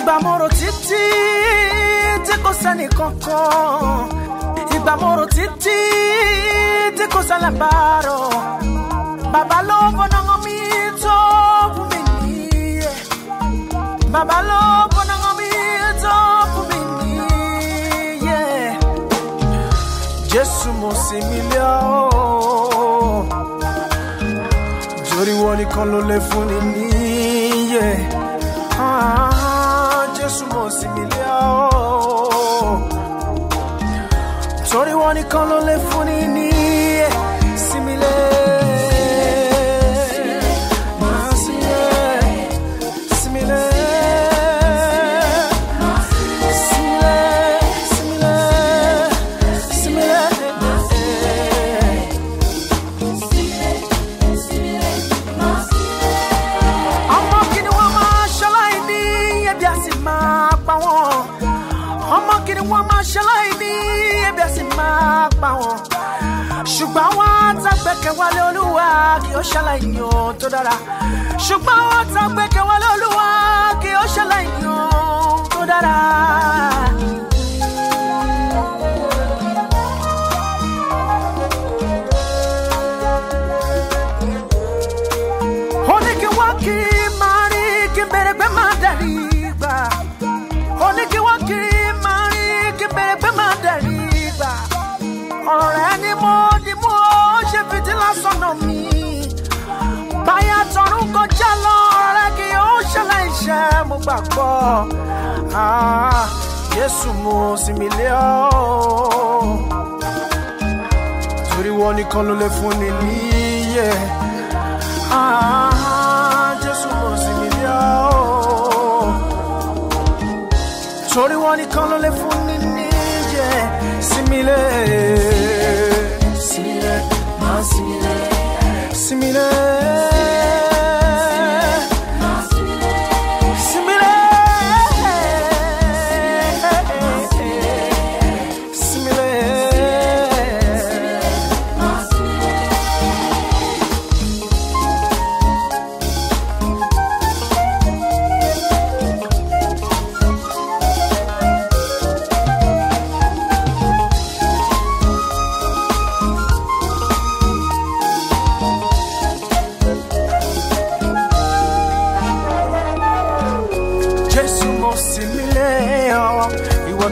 ìgbà mo títí tí kò sẹ́ni kankan. Ìgbà títí tí kò sẹ́lẹ̀ bá rọ̀ bàbá ló fọnàgàn mi tó fún mi nìyẹn bàbá ló fọnàgàn mi tó fún mi nìyẹn jésù mo sì mí lé ọ́. Torí wọn nìkan ló lè fún ni níyẹn Ah, jésù mí lé ọ́ torí wọn nìkan níyẹn wọn máa ṣe láìní ebi ẹ̀sìn máa pa wọn. ṣùgbọ́n wọn á tàgbẹ́kẹ̀ wálé olúwa kì ó ṣàlàyé ohun tó dára. ṣùgbọ́n wọn á tàgbẹ́. Ah, sì mí lé ọ́. torí wọn nìkan ló lè fún ni níyẹn. Ah, Jésù mí lé ọ́. Torí wọn nìkan ló lè fún ní níjẹ. Sinmi lé. Sinmi lé. Máa sinmi lé. Sinmi lé.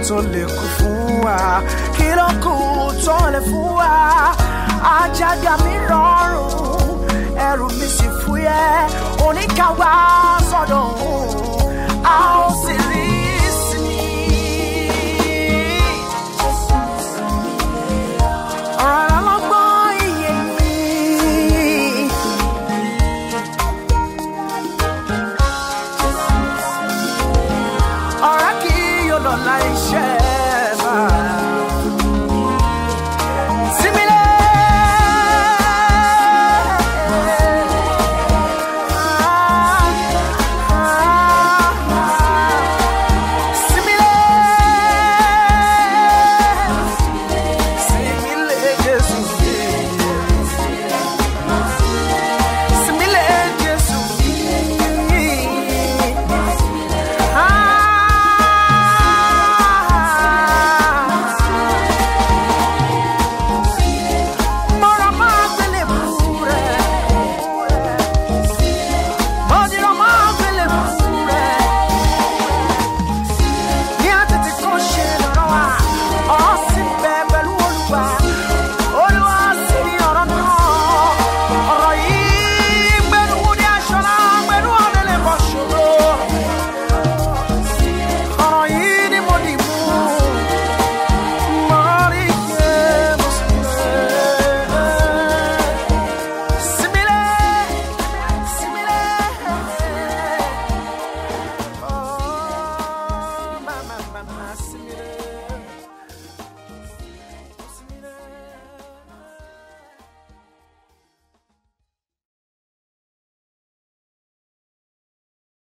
Tó lè kú fún wa. Kí ló kù tó lè fún wa? Àjàgà mi rọrùn ẹrù mi sì fúyẹ́. Oníkàwá sọ́dọ̀